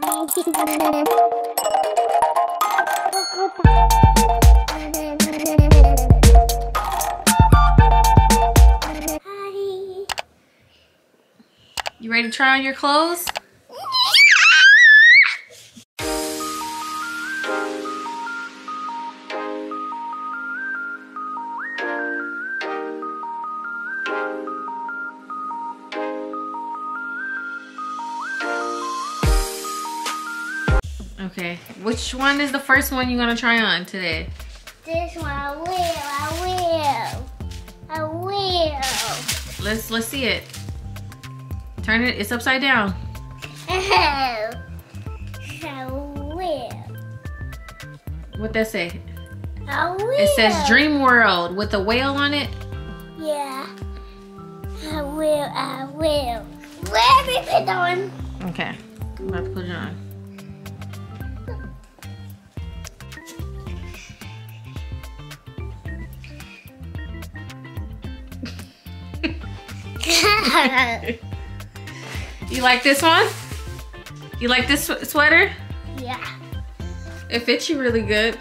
You ready to try on your clothes? Okay, which one is the first one you're gonna try on today? This one I will, I will. I will. Let's let's see it. Turn it, it's upside down. I will. What does that say? I will. It says Dream World with a whale on it. Yeah. I will, I will. Let me put on. Okay, I'm about to put it on. You like this one? You like this sweater? yeah. It fits you really good.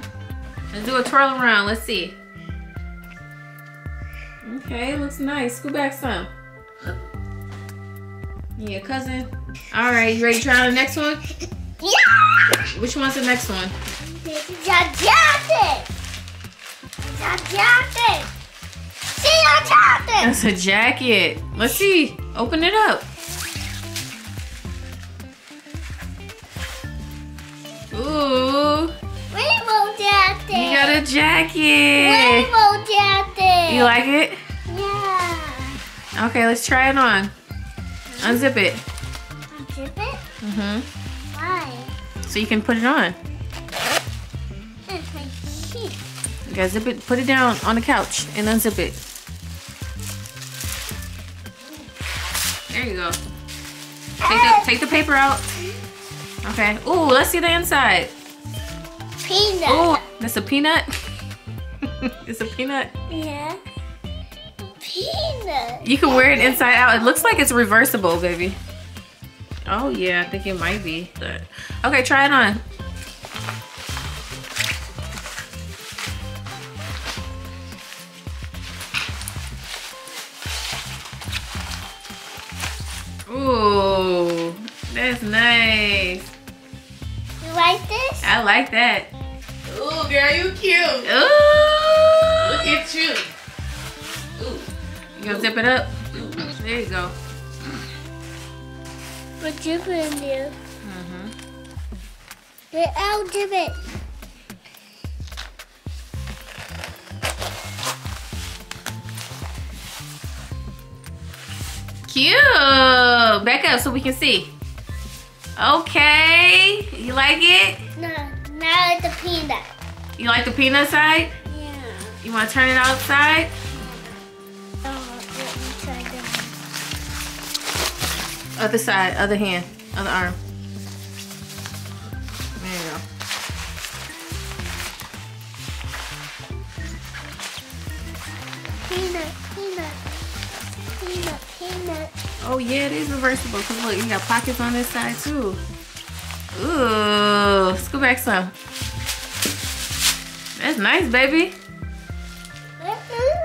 Let's do a twirl around. Let's see. Okay, looks nice. Scoot back some. Yeah, cousin. All right, you ready to try on the next one? Yeah. Which one's the next one? This is. Jacket. See your jacket. That's a jacket. Let's see. Open it up. Ooh, Rainbow jacket. you got a jacket. Rainbow jacket. You like it? Yeah. Okay, let's try it on. Unzip it. Unzip it? hmm Why? So you can put it on. It's my sheet. You gotta zip it, put it down on the couch and unzip it. There you go. Take the, take the paper out. Okay. Ooh, let's see the inside. Peanut. Ooh, that's a peanut. it's a peanut. Yeah. Peanut. You can wear it inside out. It looks like it's reversible, baby. Oh yeah, I think it might be. Okay, try it on. Ooh, that's nice. You like this? I like that. Ooh, girl, you cute. Ooh. Look at you. Ooh. You gonna zip it up? There you go. What you gonna do? hmm Get out of it. Cute. Back up so we can see. Okay. You like it? No, now it's a peanut. You like the peanut side? Yeah. You want to turn it outside? Oh, let me try that. Other side, other hand, other arm. Oh yeah, it is reversible. Cause look, you got pockets on this side too. Ooh, scoot back some. That's nice, baby. Where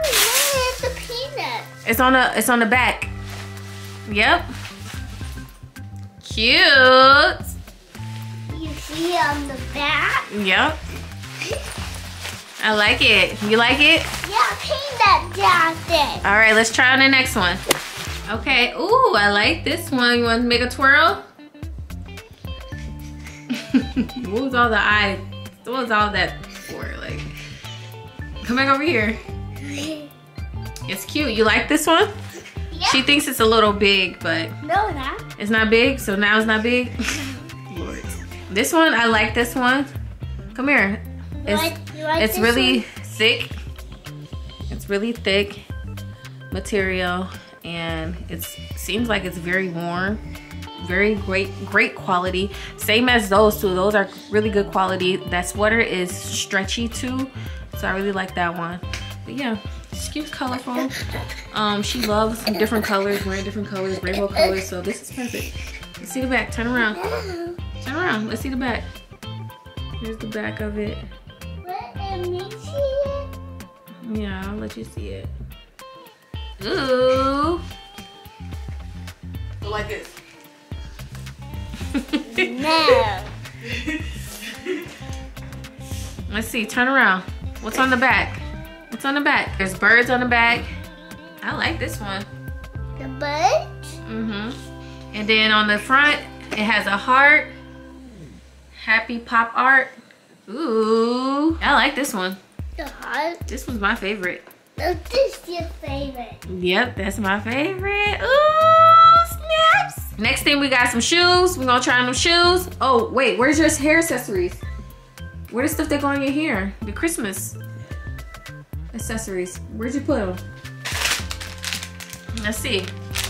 is the peanut? It's on the it's on the back. Yep. Cute. You see on the back? Yep. I like it. You like it? Yeah, peanut jacket. All right, let's try on the next one. Okay. Ooh, I like this one. You want to make a twirl? what was all the eye? What was all that for? Like, come back over here. It's cute. You like this one? Yeah. She thinks it's a little big, but no, not. it's not big. So now it's not big. Lord. This one, I like this one. Come here. You It's, like, you like it's this really one? thick. It's really thick material and it seems like it's very warm. Very great, great quality. Same as those two. Those are really good quality. That sweater is stretchy too. So I really like that one. But yeah, it's cute, colorful. Um, she loves different colors, wearing different colors, rainbow colors. So this is perfect. Let's see the back, turn around. Turn around. Let's see the back. Here's the back of it. Let me see it. Yeah, I'll let you see it. Ooh. Go like this. No. Let's see. Turn around. What's on the back? What's on the back? There's birds on the back. I like this one. The bird. Mm-hmm. And then on the front, it has a heart. Happy pop art. Ooh. I like this one. The heart. This one's my favorite. Oh, This your favorite. Yep, that's my favorite. Ooh, snaps. Next thing, we got some shoes. We're gonna try on them shoes. Oh, wait, where's your hair accessories? Where's the stuff that go on your hair? The Christmas accessories. Where'd you put them? Let's see.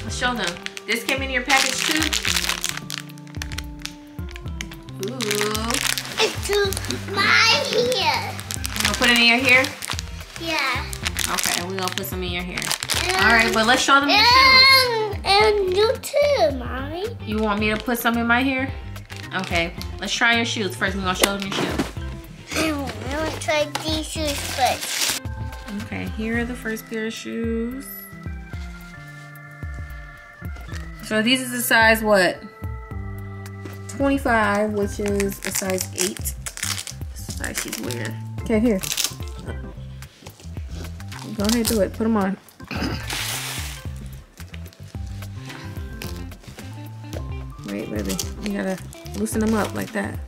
Let's show them. This came in your package too. Ooh. It's to my hair. You gonna put it in your hair? Yeah. Okay, we're gonna put some in your hair. And, All right, but let's show them your shoes. and, and you too, mommy. You want me to put some in my hair? Okay, let's try your shoes first. We're gonna show them your shoes. I want to try these shoes first. Okay, here are the first pair of shoes. So these is a size what? 25, which is a size 8. Size she's weird. Okay, here. Go ahead, do it. Put them on. Wait, baby. You gotta loosen them up like that.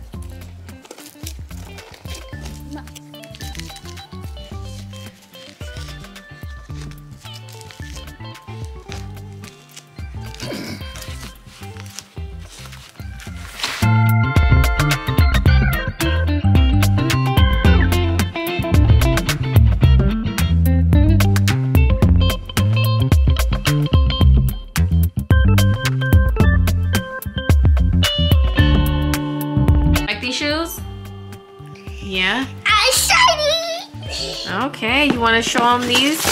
Want to show them these?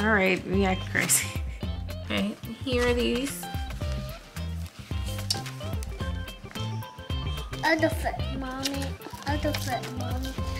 All right, we act crazy. Okay, here are these. Other foot, mommy. Other foot, mommy.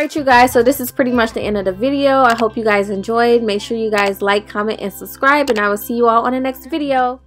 Right, you guys, so this is pretty much the end of the video. I hope you guys enjoyed. Make sure you guys like, comment, and subscribe, and I will see you all on the next video.